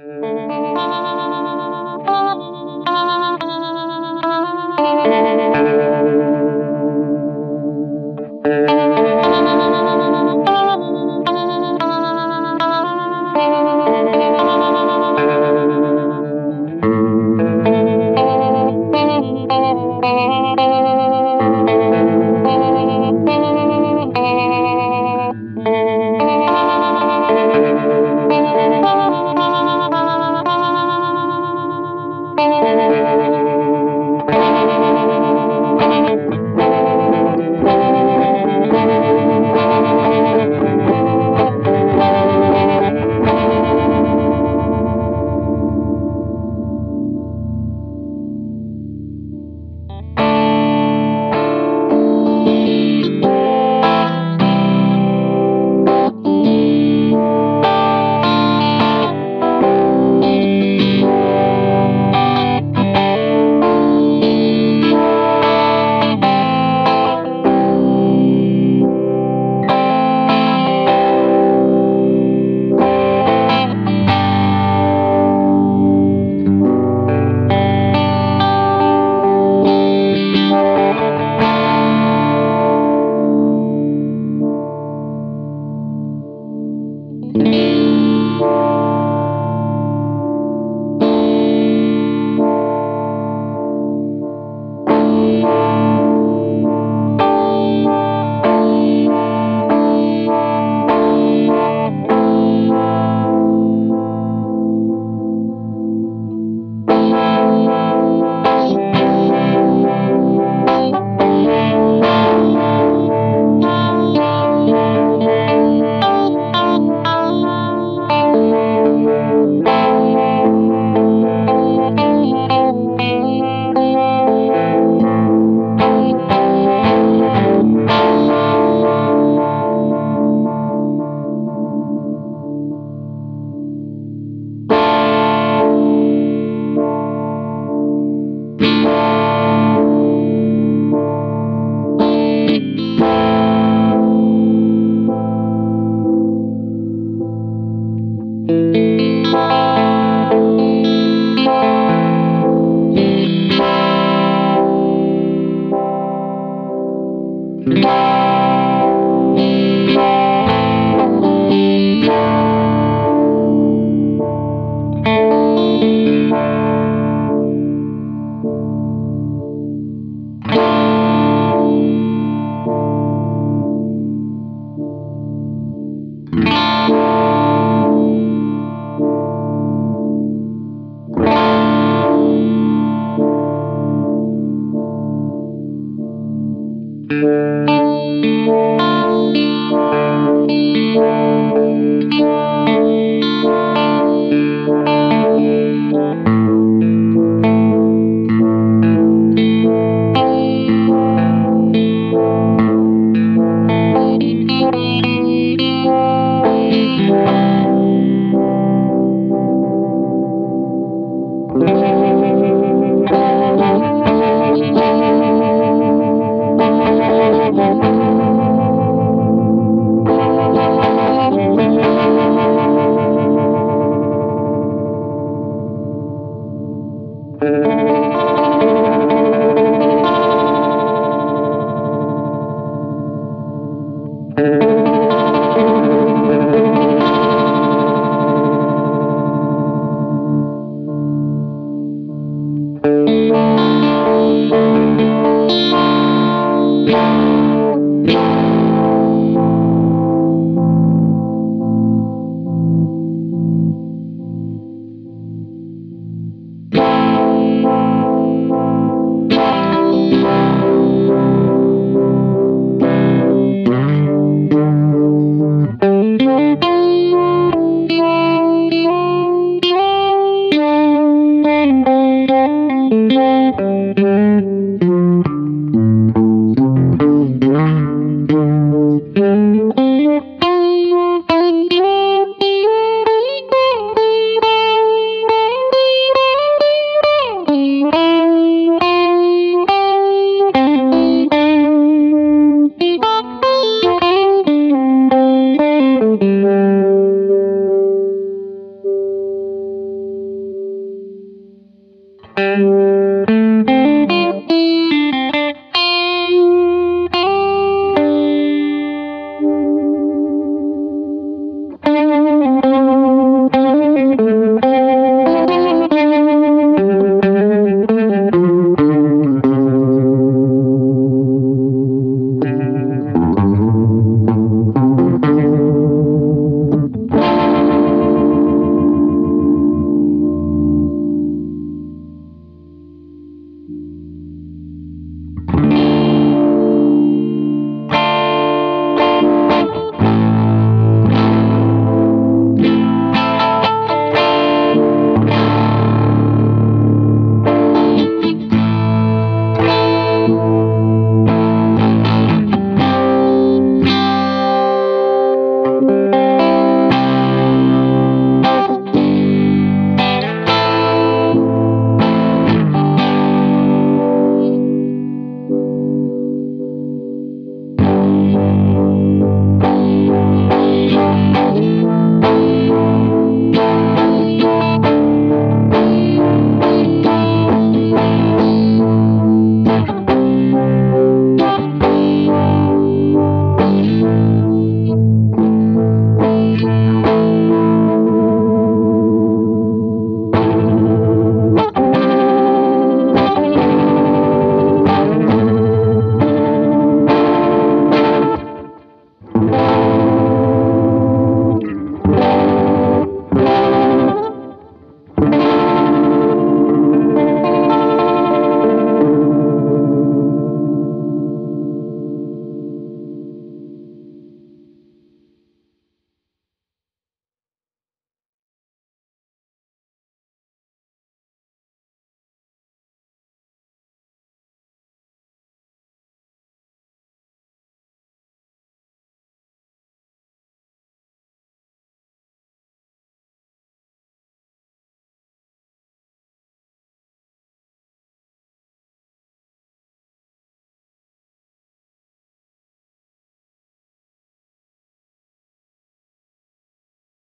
Mm-hmm. Bye.